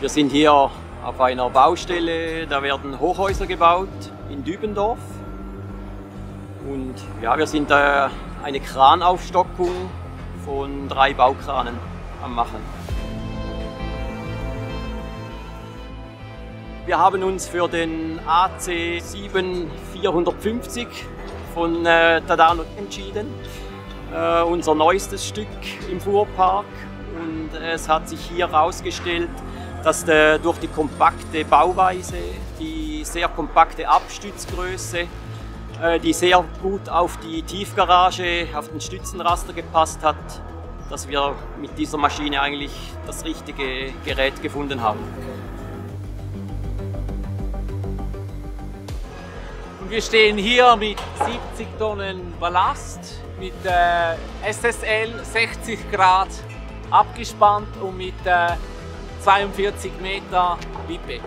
Wir sind hier auf einer Baustelle, da werden Hochhäuser gebaut in Dübendorf. Und ja, wir sind da eine Kranaufstockung von drei Baukranen am Machen. Wir haben uns für den AC 7450 von äh, Tadano entschieden. Äh, unser neuestes Stück im Fuhrpark. Und es hat sich hier herausgestellt, dass der, durch die kompakte Bauweise, die sehr kompakte Abstützgröße, äh, die sehr gut auf die Tiefgarage, auf den Stützenraster gepasst hat, dass wir mit dieser Maschine eigentlich das richtige Gerät gefunden haben. Und wir stehen hier mit 70 Tonnen Ballast, mit äh, SSL 60 Grad abgespannt und mit äh, 42 Meter Wippe.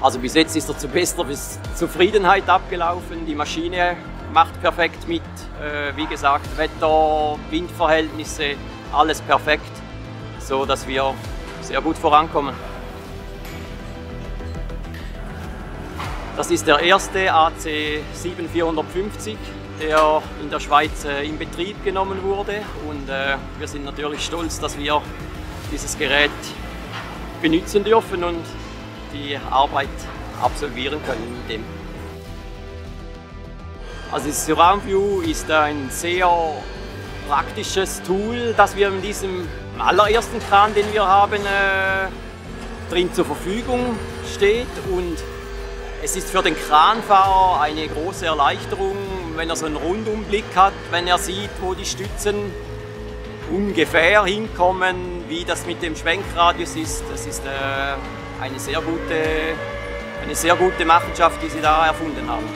Also bis jetzt ist er zu bester Zufriedenheit abgelaufen. Die Maschine macht perfekt mit. Äh, wie gesagt, Wetter, Windverhältnisse, alles perfekt, so dass wir sehr gut vorankommen. Das ist der erste AC 7450 der in der Schweiz äh, in Betrieb genommen wurde. Und äh, wir sind natürlich stolz, dass wir dieses Gerät benutzen dürfen und die Arbeit absolvieren können mit dem. Also das Surround View ist ein sehr praktisches Tool, das wir in diesem allerersten Kran, den wir haben, äh, drin zur Verfügung steht und es ist für den Kranfahrer eine große Erleichterung, wenn er so einen Rundumblick hat, wenn er sieht, wo die Stützen ungefähr hinkommen, wie das mit dem Schwenkradius ist. Das ist äh, eine, sehr gute, eine sehr gute Machenschaft, die sie da erfunden haben.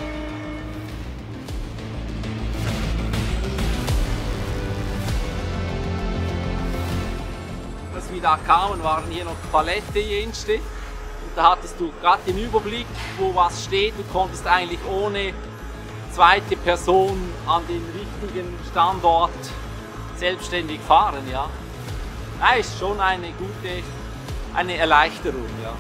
Wir da kamen, waren hier noch Palette jenste. Und da hattest du gerade den Überblick, wo was steht. Du konntest eigentlich ohne zweite Person an den richtigen Standort selbstständig fahren. Ja. Das ist schon eine gute eine Erleichterung. Ja.